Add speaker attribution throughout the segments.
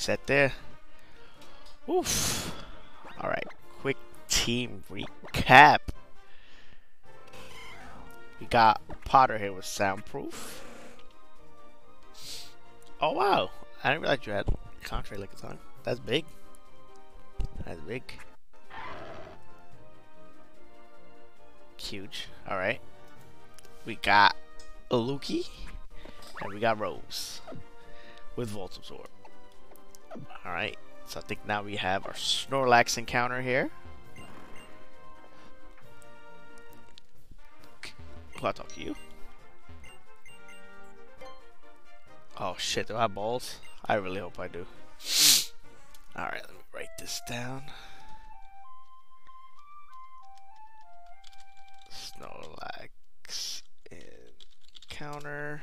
Speaker 1: set there. Oof. Alright, quick team recap. We got Potter here with soundproof. Oh wow, I didn't realize you had contrary like on. That's big. That's big. Huge. Alright. We got Luki. And we got Rose. With Volt Absorb. Alright. So I think now we have our Snorlax encounter here. I'll talk to you. Oh shit, do I have balls? I really hope I do. Alright, let me write this down. Snorlax encounter.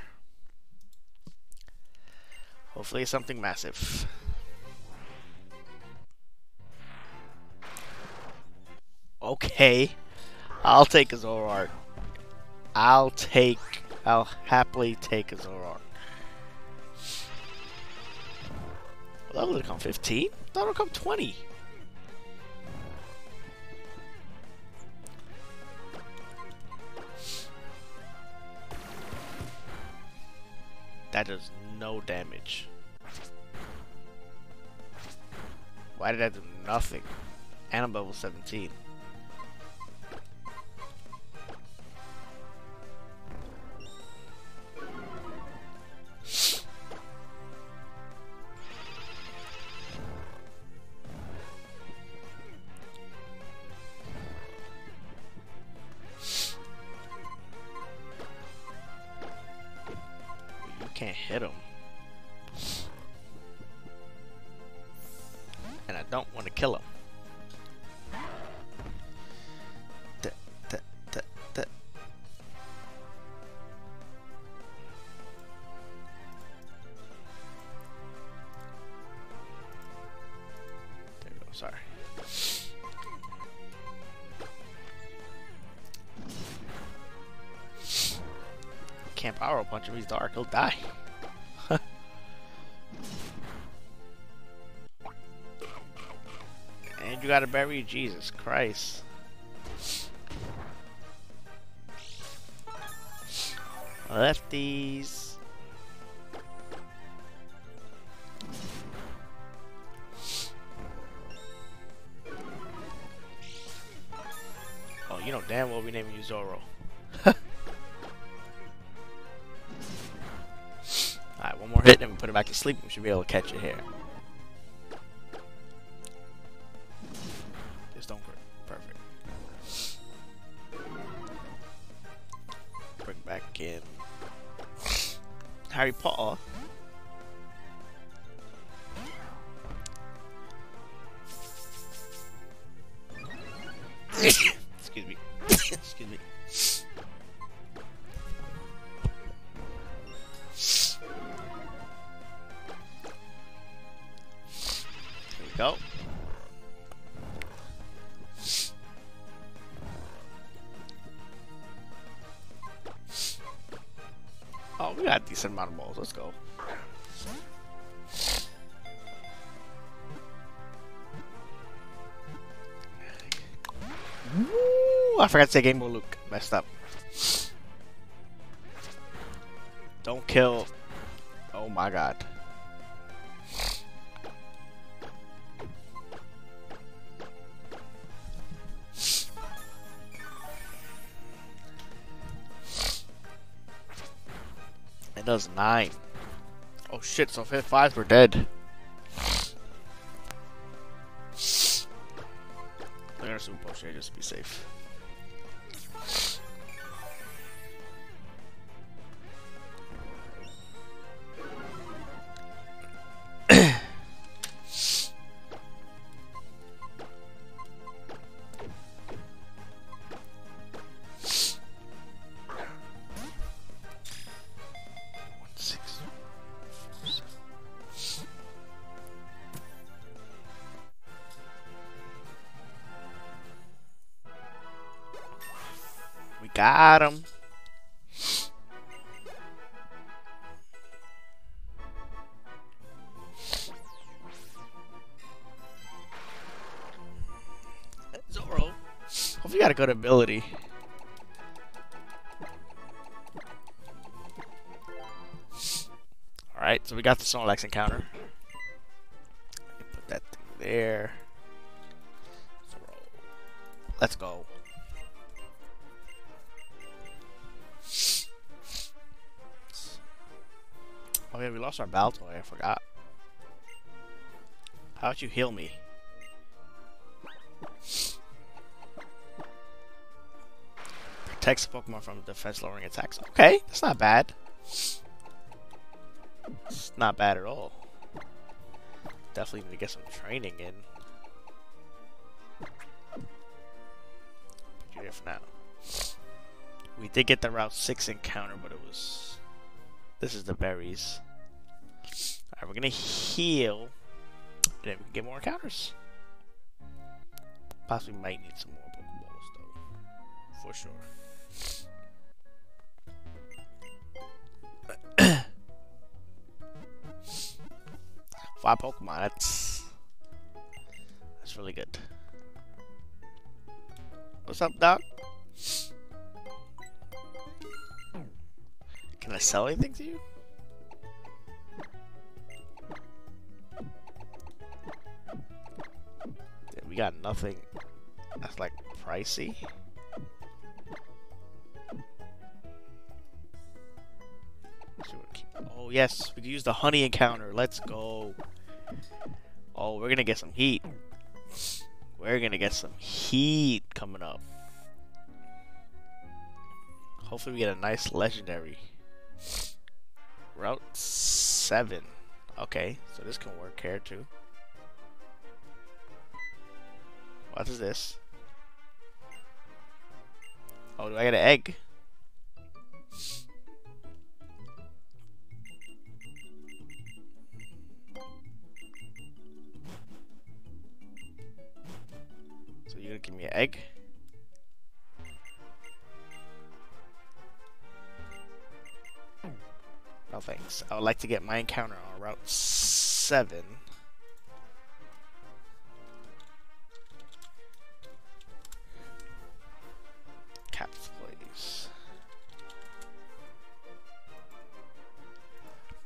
Speaker 1: Hopefully something massive. Okay. I'll take a Zoroark. I'll take... I'll happily take a Zoroark. Well, that would come 15? That'll come 20. That does no damage. Why did I do nothing? And I'm level 17. Can't power punch him, he's dark, he'll die. and you gotta bury Jesus Christ. Lefties. Oh, you know damn well we naming you Zoro. Put it back to sleep. We should be able to catch it here. Woo! I forgot to say Game Boy Luke. Messed up. Don't kill. Oh my god. It does nine. Oh shit, so if it hit five, we're dead. Gonna super potion just be safe. Alright, so we got the Snorlax encounter. Put that there. Let's go. Oh yeah, we lost our Baltoy, I forgot. How about you heal me? Protects Pokemon from defense lowering attacks. Okay, that's not bad. It's not bad at all. Definitely need to get some training in. For now. We did get the Route 6 encounter, but it was... This is the berries. Alright, we're gonna heal. And then we can get more encounters. Possibly might need some more Pokeballs, though. For sure. Five Pokemon, that's... That's really good. What's up, Doc? Can I sell anything to you? we got nothing that's like pricey. Oh yes, we can use the honey encounter. Let's go. Oh, we're gonna get some heat. We're gonna get some heat coming up. Hopefully we get a nice legendary. Route 7. Okay, so this can work here too. What is this? Oh, do I get an egg? Give me an egg? No thanks. I would like to get my encounter on Route 7. Caps, please.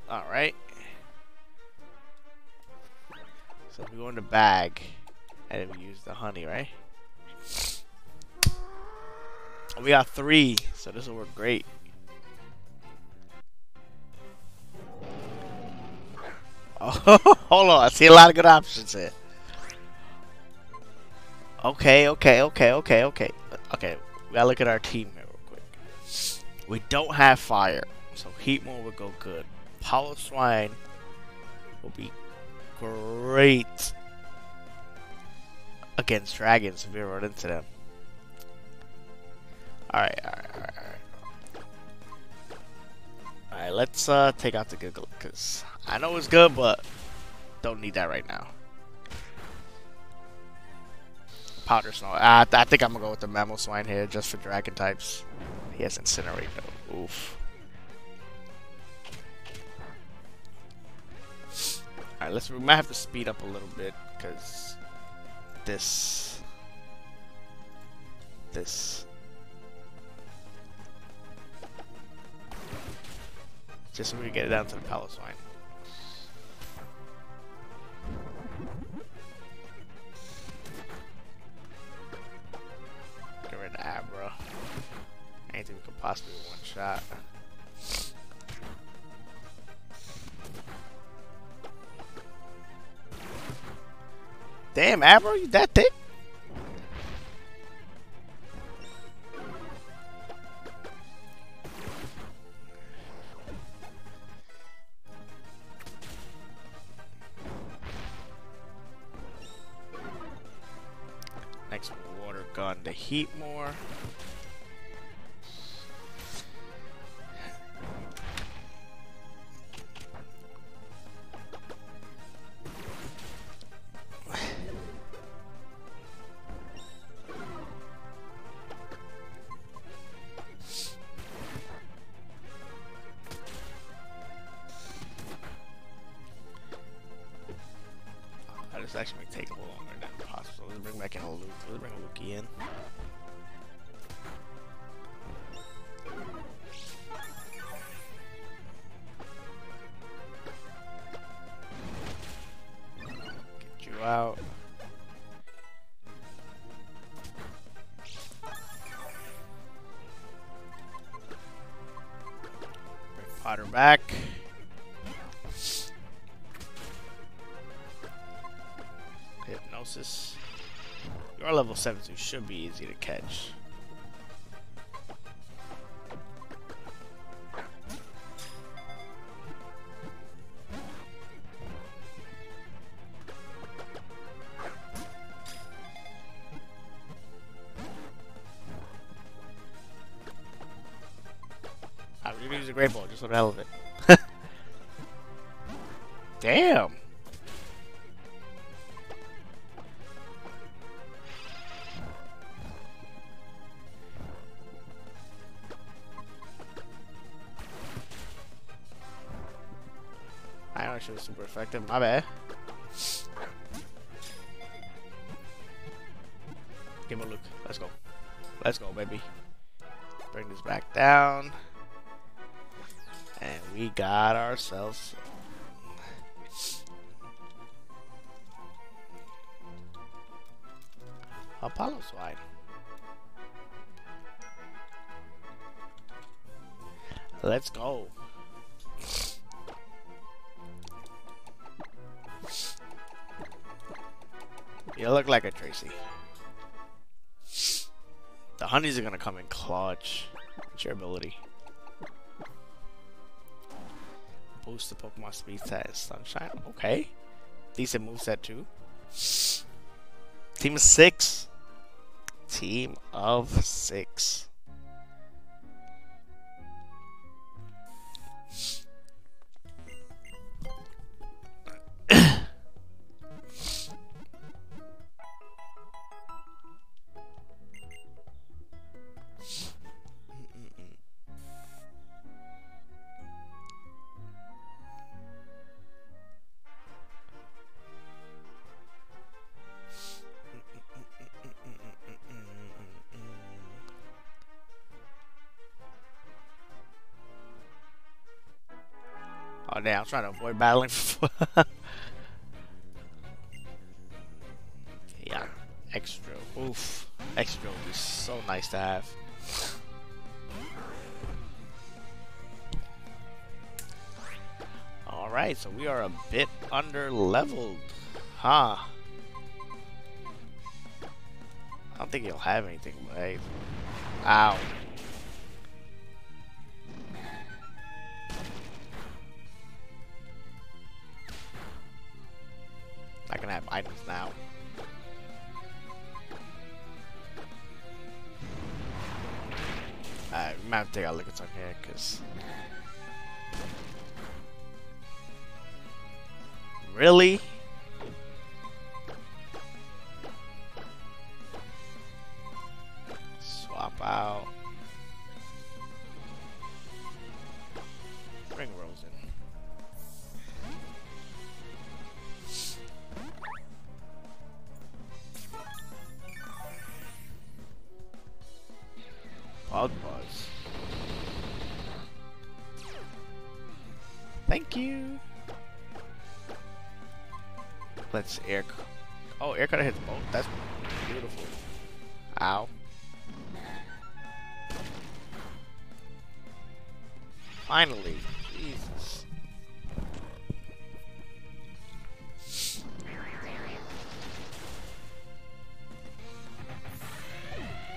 Speaker 1: Alright. So we go in the bag, and we use the honey, right? We got three, so this will work great. Oh, hold on. I see a lot of good options here. Okay, okay, okay, okay, okay. Okay, we gotta look at our team here real quick. We don't have fire, so Heatmor would go good. Piloswine will be great against dragons if we run into them. Alright, alright, alright, alright. Let's uh, take out the Giggle, because I know it's good, but don't need that right now. Powder Snow. I, I think I'm going to go with the Mamoswine here just for dragon types. He has Incinerate though. Oof. Alright, let's. We might have to speed up a little bit because this. This. Just so we can get it down to the Piloswine. Get rid of Abra. Anything we could possibly one shot. Damn, Abra, you that thick? Heat more. This actually may take a little longer bring back in a Luke. Let's bring Lukey in. You're level 7, so you should be easy to catch. a great ball, just for the of it. Super. My bad. Give him a look. Let's go. Let's go, baby. Bring this back down. And we got ourselves a Piloswine. Let's go. You look like a Tracy. The honeys are gonna come in clutch. What's your ability? boost the Pokemon speed set Sunshine. Okay. Decent moveset too. Team of six. Team of six. I'm trying to avoid battling. yeah, extra. Oof, extra would be so nice to have. Alright, so we are a bit under leveled. Huh. I don't think he'll have anything, hey. Ow. Take a look at some here, because... Really?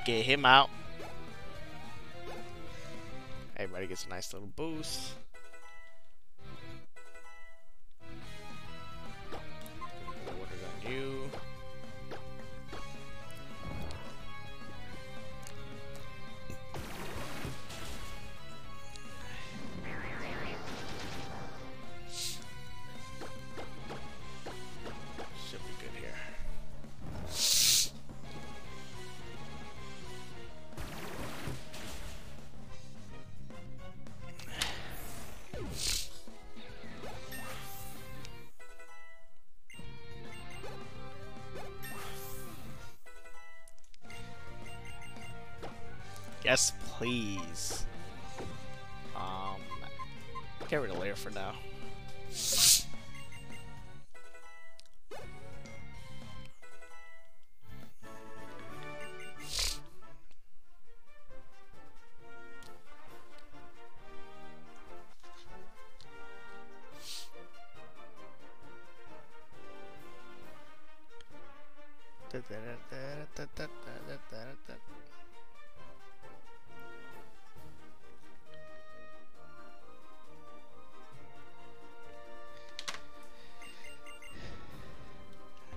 Speaker 1: Get him out. Everybody gets a nice little boost.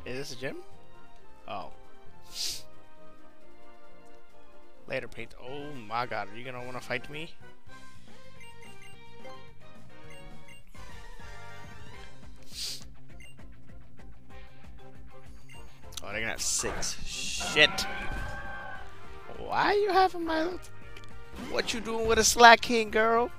Speaker 1: Is this a gym? Oh. Later paint. Oh my god, are you gonna wanna fight me? Oh, they're gonna have six. Shit. Why you having my... What you doing with a Slaking, girl?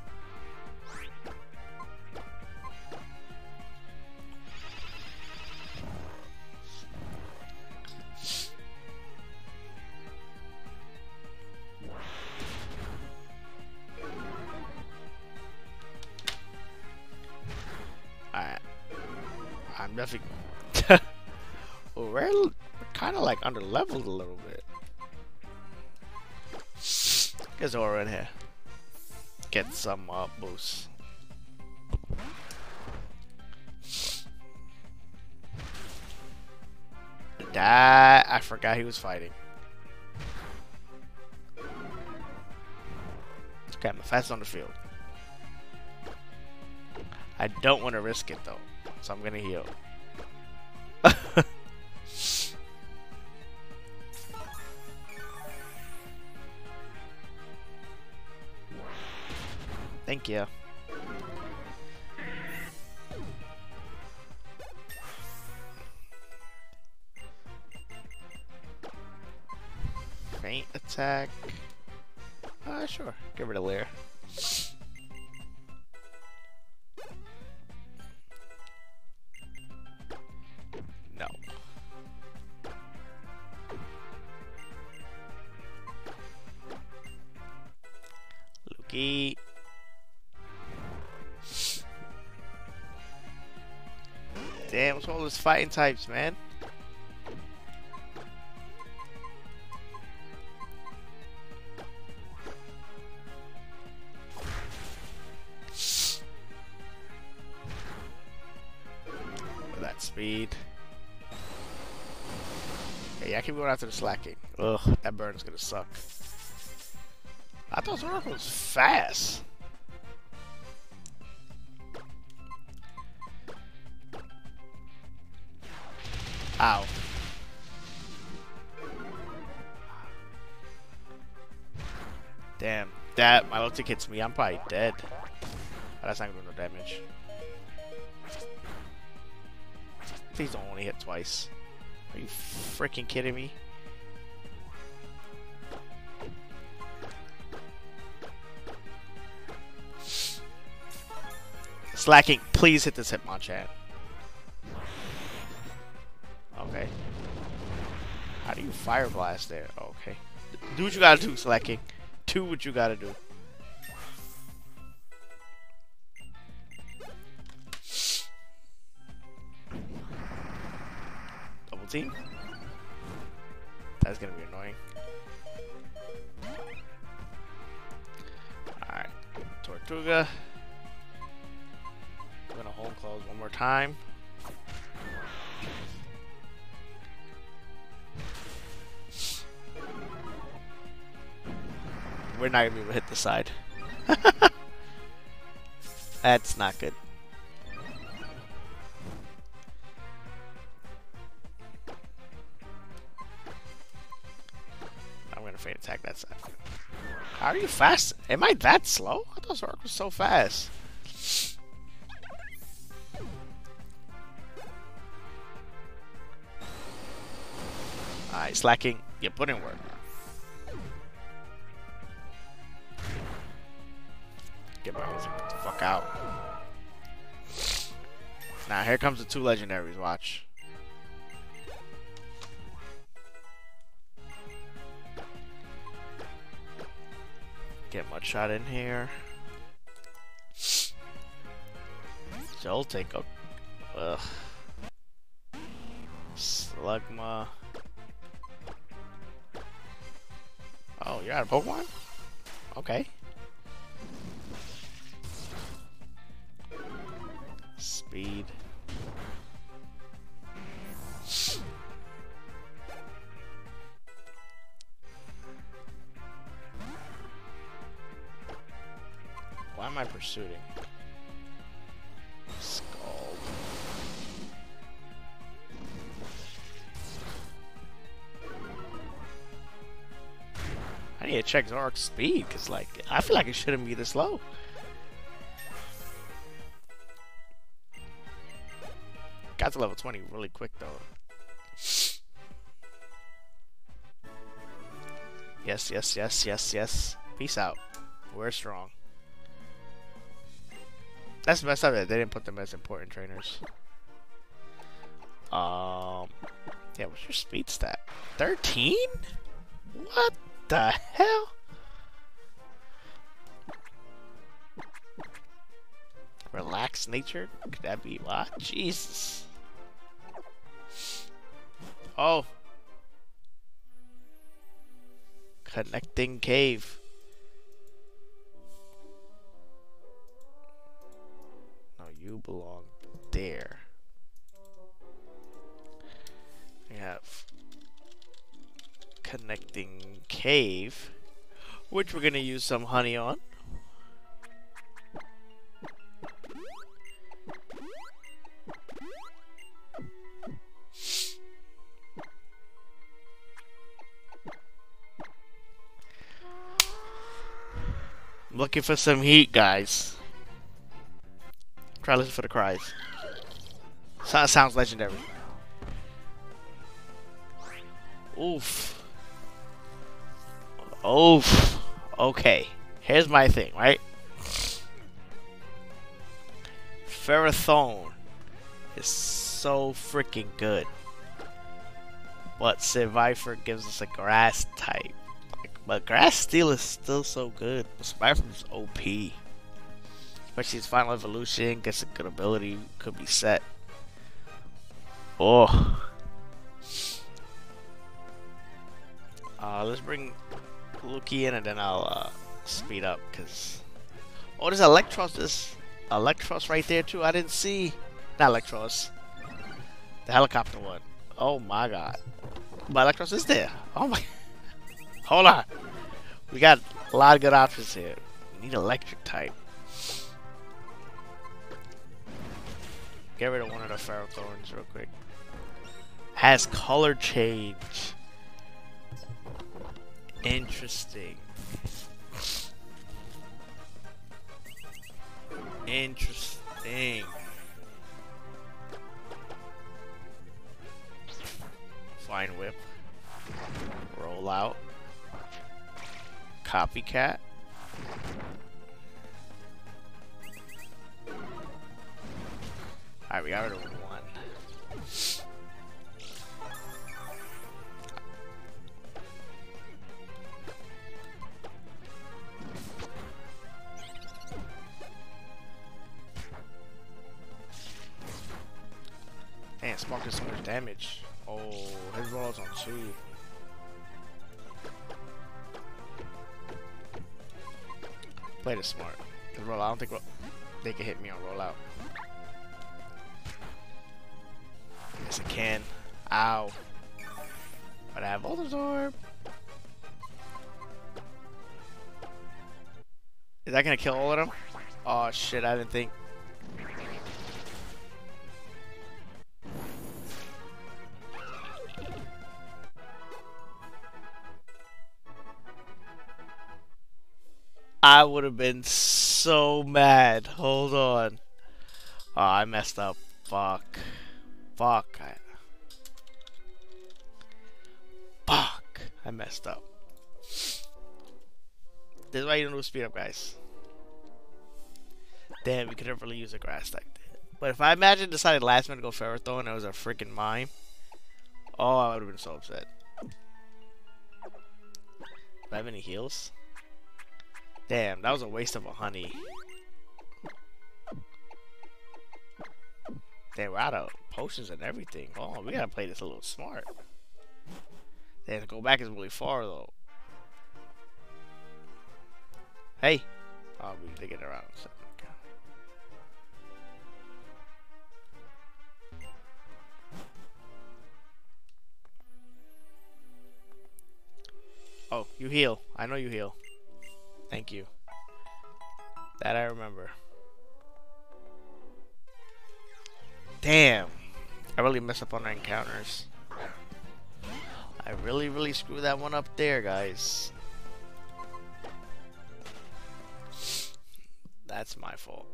Speaker 1: Under leveled a little bit. Get Zora in here. Get some uh, boosts. That I forgot he was fighting. Okay, I'm fastest on the field. I don't want to risk it though, so I'm gonna heal. Thank you. Feint Attack. Uh, sure. Get rid of Lear. Fighting types, man? That speed. Hey, I keep going after the Slaking. Ugh, that burn is gonna suck. I thought Zoroark was fast. My hits me, I'm probably dead. Oh, that's not gonna do no damage. Please don't only hit twice. Are you freaking kidding me? Slaking, please hit this Hitmonchan. Okay. How do you fire blast there? Okay. Do what you gotta do, Slaking. Do what you gotta do. That's gonna be annoying. Alright. Tortuga. I'm gonna hold close one more time. We're not gonna be able to hit the side. That's not good. Attack that side. How are you fast? Am I that slow? I thought Zoroark was so fast. Ah, Alright, Slaking. You put in work. Get my the fuck out. Now here comes the two legendaries, watch. Get Mudshot in here. Joltik, oh, ugh. Slugma. Oh, you're out of Pokemon? Okay. Speed. I? Scald. I need to check Zoroark's speed, because, like, I feel like it shouldn't be this low. Got to level 20 really quick, though. Yes, yes, yes, yes, yes. Peace out. We're strong. That's messed up that they didn't put them as important trainers. Um, yeah, what's your speed stat? 13? What the hell? Relaxed nature? Could that be what? Jesus. Oh. Connecting cave. Belong there. We have connecting cave, which we're gonna use some honey on. looking for some heat, guys. Try listen for the cries. So sounds legendary. Oof. Oof. Okay. Here's my thing, right? Ferrothorn is so freaking good. But Survivor gives us a grass type. But Grass Steel is still so good. Survivor's OP. Especially his final evolution, gets a good ability, could be set. Oh. Uh, let's bring Luki in and then I'll uh, speed up because. Oh, there's Eelektross. There's Eelektross right there too. I didn't see. Not Eelektross. The helicopter one. Oh my god. My Eelektross is there. Oh my. Hold on. We got a lot of good options here. We need electric type. Get rid of one of the Ferrothorns real quick. Has color change. Interesting. Interesting. Vine Whip. Roll out. Copycat. Alright, we got rid of one. Man, Spark does so much damage. Oh, his roll's on two. Play it smart. Roll, I don't think they can hit me on rollout. It can. Ow. But I have Voltorb. Is that gonna kill all of them? Oh shit, I didn't think. I would have been so mad. Hold on. Oh, I messed up. Fuck. Fuck. I... Fuck. I messed up. This is why you don't do speed up, guys. Damn, we could have really used a grass type. But if I imagine decided last minute to go Ferrothorn and it was a freaking mime, oh, I would have been so upset. Do I have any heals? Damn, that was a waste of a honey. Damn, we're out of potions and everything. Oh, we gotta play this a little smart. They have to go back is really far though. Hey! Oh, we get around. So, Oh, you heal. I know you heal. Thank you. That I remember. Damn. I really mess up on our encounters. I really, really screwed that one up there, guys. That's my fault.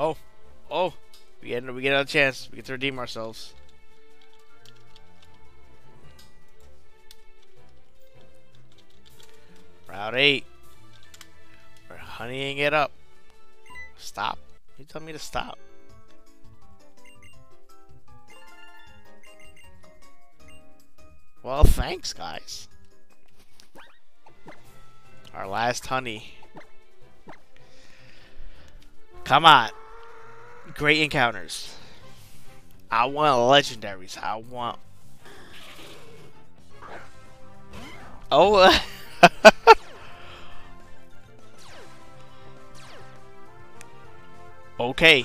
Speaker 1: Oh, oh, we get we get a chance. We get to redeem ourselves. Route eight. We're honeying it up. Stop. You tell me to stop. Well, thanks, guys. Our last honey. Come on. Great encounters. I want legendaries. I want... Oh, okay.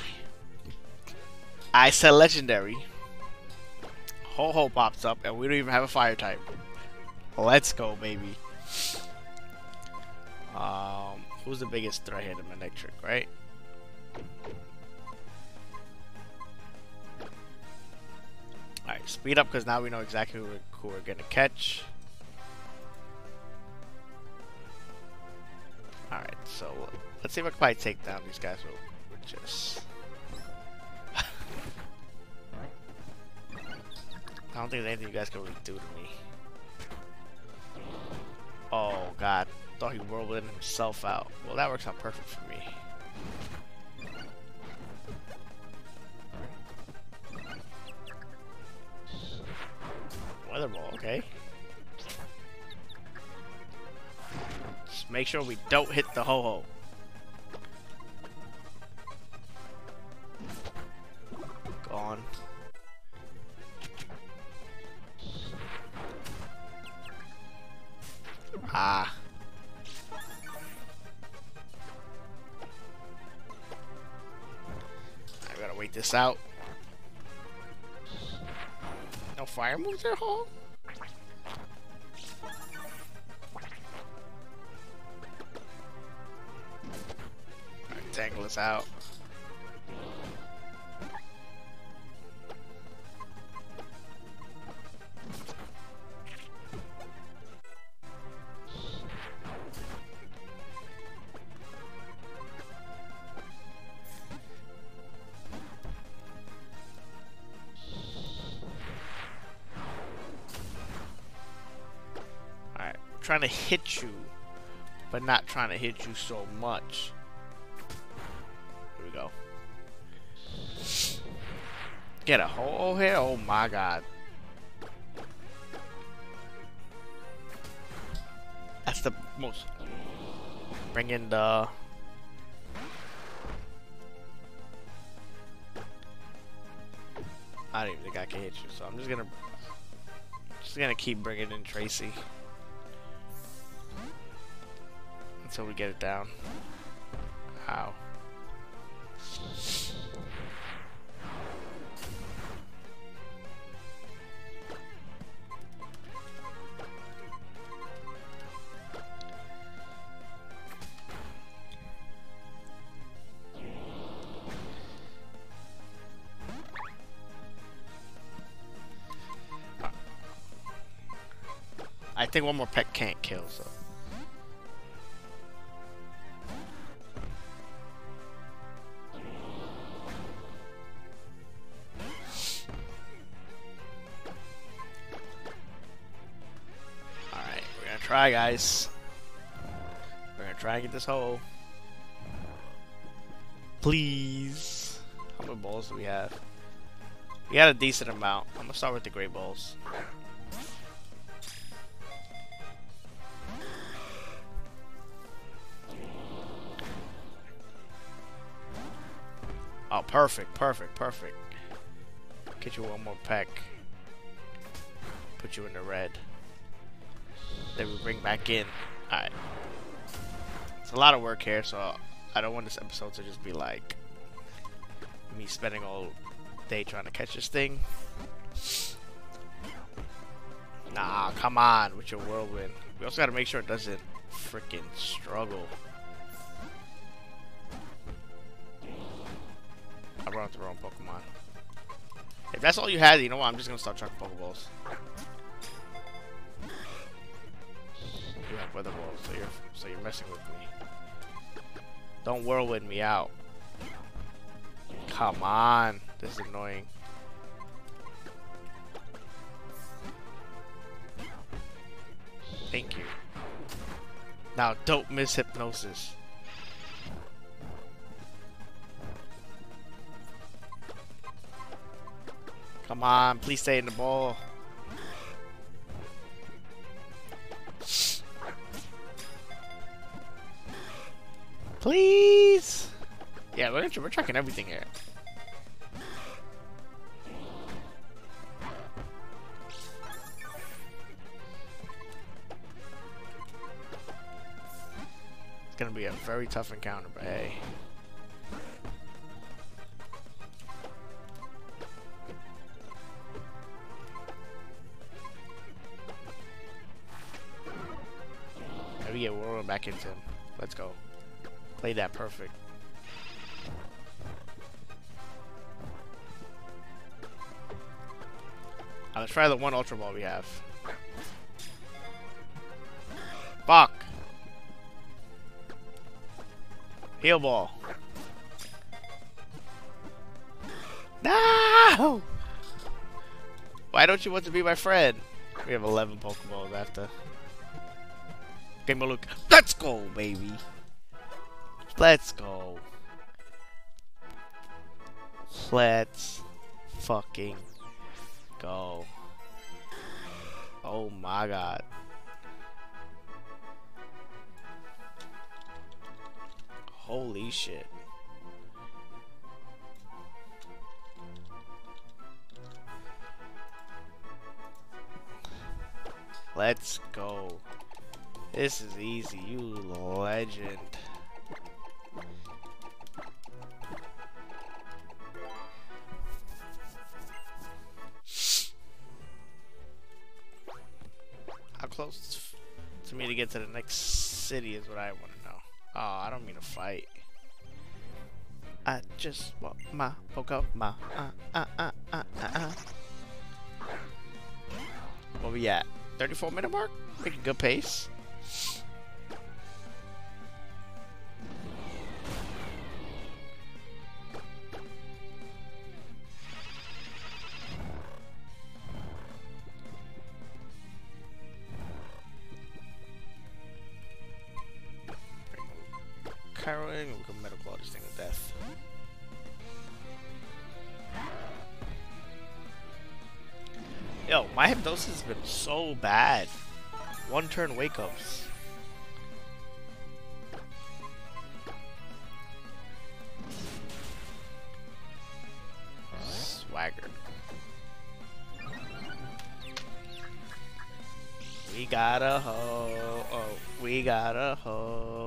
Speaker 1: I said legendary. Ho-Oh pops up, and we don't even have a fire type. Let's go, baby. Um, who's the biggest threat here? The Manectric, right? Alright, speed up because now we know exactly who we're, who we're gonna catch. Alright, so let's see if I can probably take down these guys with just... I don't think there's anything you guys can really do to me. Oh god, thought he whirlwind himself out. Well, that works out perfect for me. Weather ball, okay. Just make sure we don't hit the Ho-Oh. Gone. Ah. I gotta wait this out. No fire moves at all? Tangle us out. Trying to hit you, but not trying to hit you so much. Here we go. Get a hole here? Oh my god. That's the most... Bring in the... I don't even think I can hit you, so I'm just gonna... Just gonna keep bringing in Tracy. Until we get it down. Ow. I think one more pet can't kill, so. Try, guys. We're gonna try and get this Ho-Oh. Please. How many balls do we have? We got a decent amount. I'm gonna start with the great balls. Oh, perfect, perfect, perfect. Get you one more peck. Put you in the red that we bring back in. Alright. It's a lot of work here, so I don't want this episode to just be like me spending all day trying to catch this thing. Nah, come on with your whirlwind. We also gotta make sure it doesn't freaking struggle. I brought the wrong Pokemon. If that's all you had, you know what? I'm just gonna start chucking Pokeballs. So you're so you're messing with me. Don't whirlwind me out. Come on, this is annoying. Thank you. Now, don't miss hypnosis. Come on, please stay in the ball. Please. Yeah, we're we're tracking everything here. It's gonna be a very tough encounter, but hey. we get whirling back into him. Let's go. Play that perfect. Right, let's try the one Ultra Ball we have. Fuck! Heal Ball. No! Why don't you want to be my friend? We have 11 Pokeballs after. Uh. Game of look. Let's go, baby. Let's go. Let's fucking go. Oh my god. Holy shit. Let's go. This is easy, you legend. Close to me to get to the next city is what I want to know. Oh, I don't mean to fight. I just want my Pokemon. Uh, uh, uh, uh, uh, uh. Where we at? 34 minute mark? Making good pace. Carolyn, we can medical all this thing to death. Yo, my hypnosis has been so bad. One turn wake ups. Swagger. We got a ho, oh, we got a ho,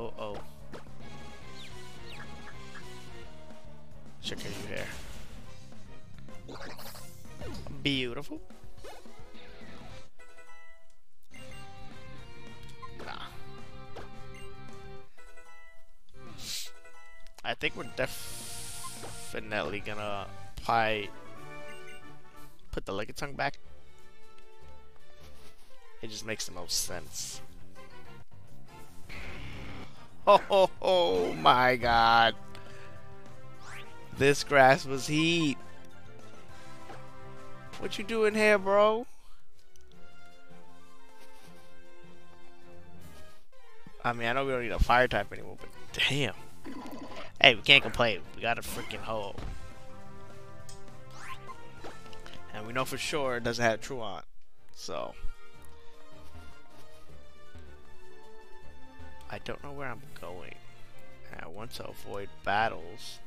Speaker 1: gonna probably put the Lickitung back. It just makes the most sense. Oh, oh, oh my god. This grass was heat. What you doing here, bro? I mean, I know we don't need a fire type anymore, but damn. Hey, we can't complain. We got a freaking Ho-Oh. We know for sure it doesn't have Truant. So. I don't know where I'm going. I want to avoid battles.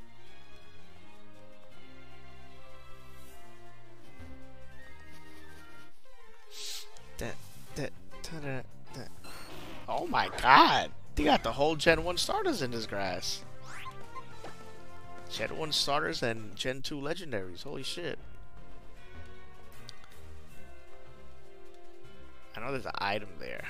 Speaker 1: Oh my god! They got the whole Gen 1 starters in this grass. Gen 1 starters and Gen 2 legendaries. Holy shit. Know there's an item there.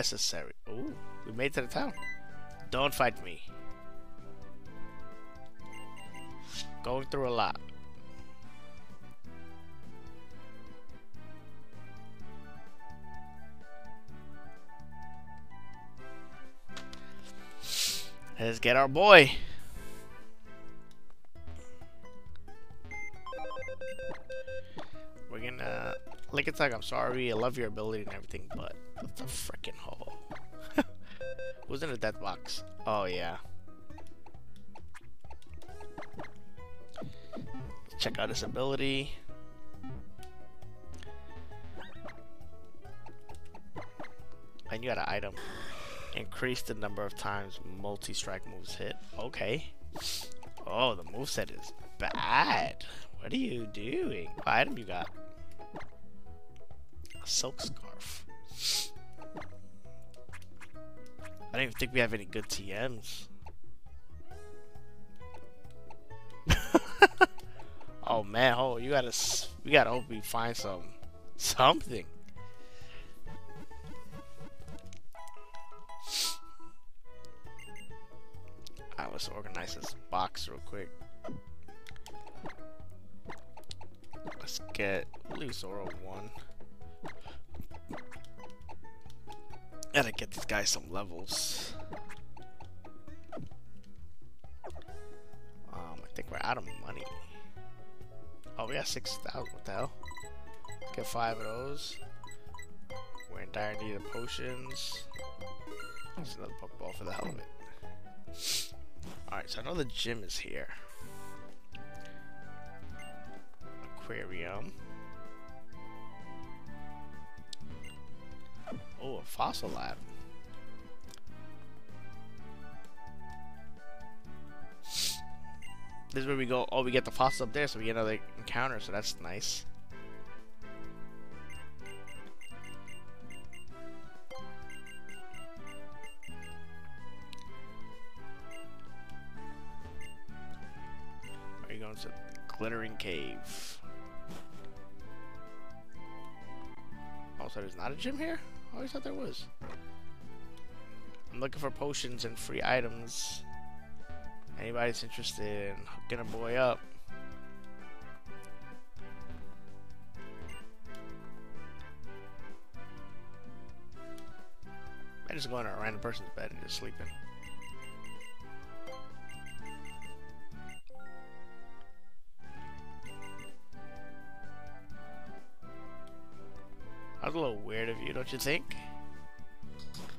Speaker 1: Unnecessary. Ooh, we made it to the town. Don't fight me. Going through a lot. Let's get our boy. We're gonna... Lick Attack, I'm sorry. I love your ability and everything, but... What the freaking Ho-Oh? Who's in the death box? Oh, yeah. Check out his ability. And you got an item. Increase the number of times multi-strike moves hit. Okay. Oh, the moveset is bad. What are you doing? What item you got? A silk scarf. I don't even think we have any good TMs. oh man, oh you gotta, we gotta hope we find some, something. Alright, let's organize this box real quick. Let's get Lusoro 1. Gotta get these guys some levels. Um, I think we're out of money. Oh, we got 6,000. What the hell? Let's get five of those. We're in dire need of potions. There's another Pokeball for the hell of it. Alright, so I know the gym is here. Aquarium. A fossil lab. This is where we go. Oh, we get the fossil up there, so we get another encounter, so that's nice. Are you going to Glittering Cave? Oh, there's not a gym here? I always thought there was. I'm looking for potions and free items. Anybody's interested in hooking a boy up. I'm just go to a random person's bed and just sleeping. A little weird of you, don't you think?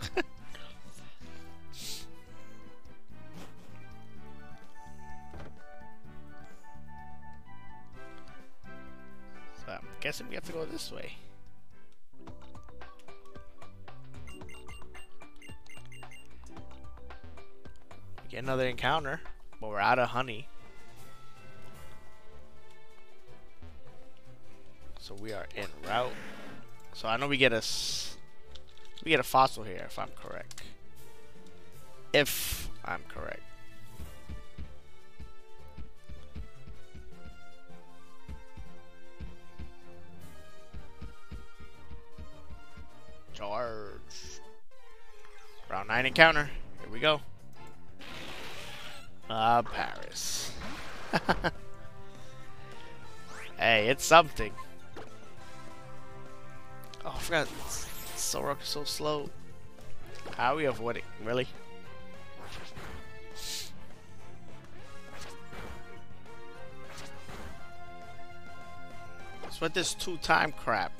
Speaker 1: so I'm guessing we have to go this way. Get another encounter, but we're out of honey. So we are en route. So I know we get a we get a fossil here if I'm correct. If I'm correct. Charge. Round 9 encounter. Here we go. Ah, uh, Paras. hey, it's something. Oh, I forgot. Solrock is so slow. How are we avoiding? Really? What's with this two-time crap?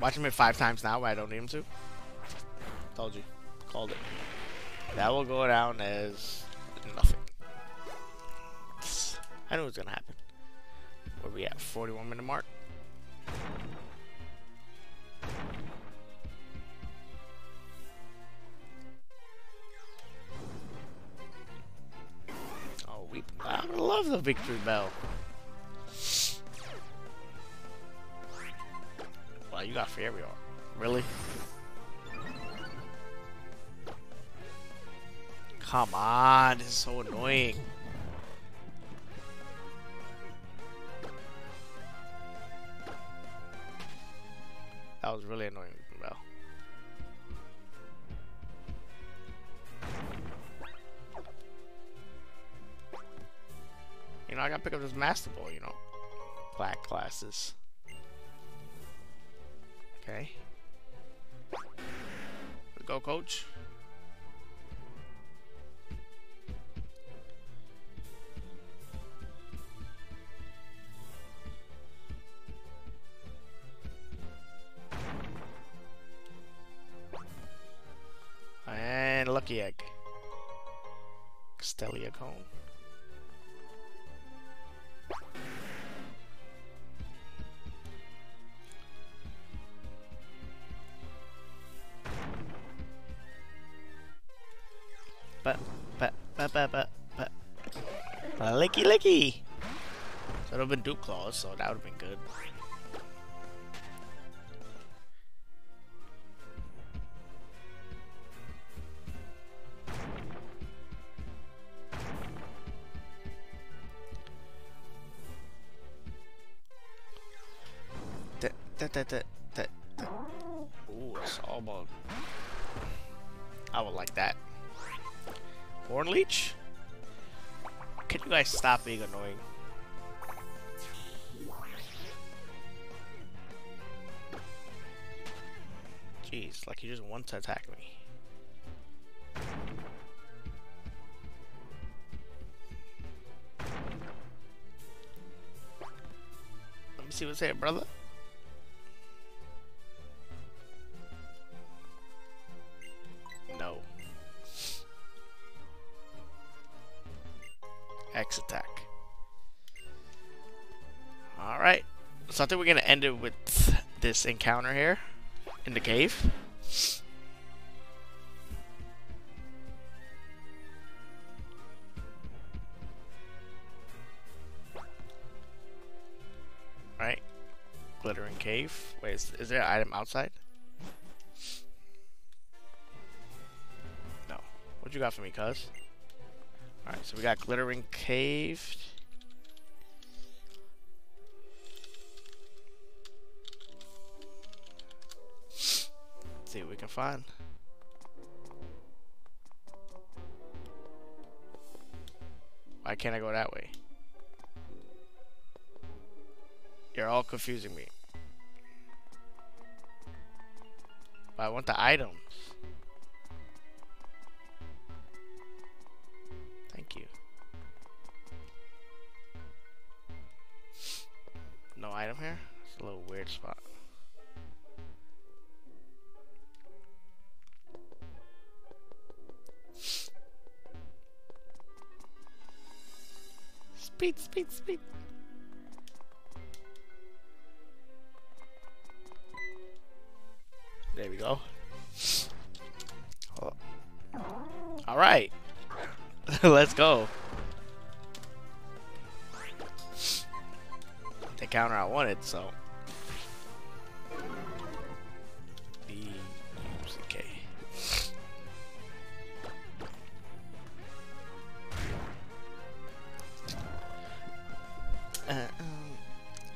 Speaker 1: Watch him hit five times now, but I don't need him to. Told you. Called it. That will go down as nothing. I knew it was gonna happen. Where we at? 41 minute mark. Oh, we. I love the victory bell. Wow, you got fairy art. Really? Come on, this is so annoying. That was really annoying, Bell. You know, I gotta pick up this Master Ball, you know. Black Glasses. Okay. Go, coach. And Lucky Egg. Castelia Cone. But, but, but, but, but, but. Licky licky! So it would have been Duke Claws, so that would have been good. Da, da, da, da, da. Ooh, a bug. I would like that. Horn Leech? Can you guys stop being annoying? Jeez, like you just wants to attack me. Let me see what's here, brother. X attack. Alright. So I think we're gonna end it with this encounter here in the cave. Right. Glittering cave. Wait, is, is there an item outside? No. What you got for me, cuz? Alright, so we got Glittering Cave. Let's see what we can find. Why can't I go that way? You're all confusing me. But I want the items. You. No item here? It's a little weird spot. Speed, speed, speed. Let's go. The counter I wanted, so. K. Uh, um,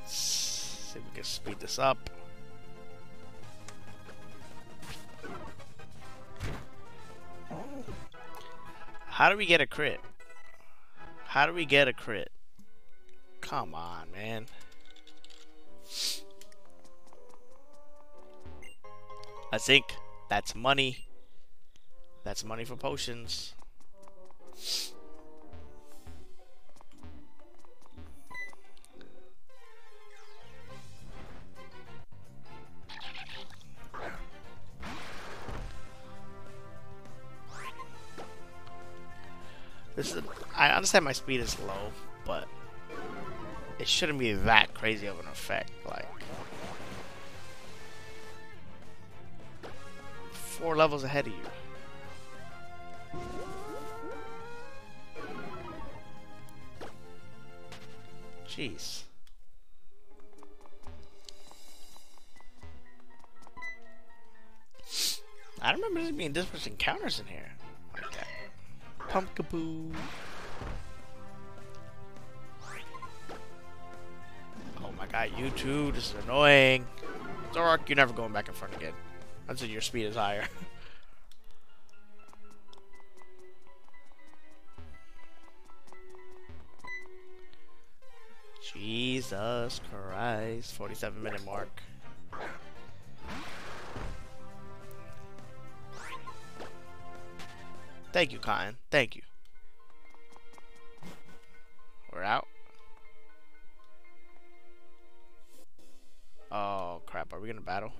Speaker 1: see if we can speed this up. How do we get a crit? How do we get a crit? Come on, man. I think that's money. That's money for potions. This is. I understand my speed is low, but it shouldn't be that crazy of an effect. Like four levels ahead of you. Jeez. I remember there being this much encounters in here. Pumpkaboo. Oh my god, you too. This is annoying. Zoroark, you're never going back in front again. Until your speed is higher. Jesus Christ. 47 minute mark. Thank you, Cotton. Thank you. We're out. Oh, crap. Are we gonna battle?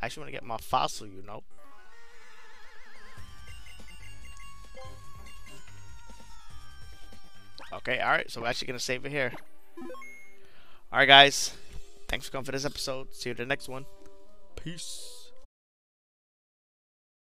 Speaker 1: I actually want to get my fossil, you know. Okay, alright. So we're actually gonna save it here. Alright, guys. Thanks for coming for this episode. See you in the next one. Peace.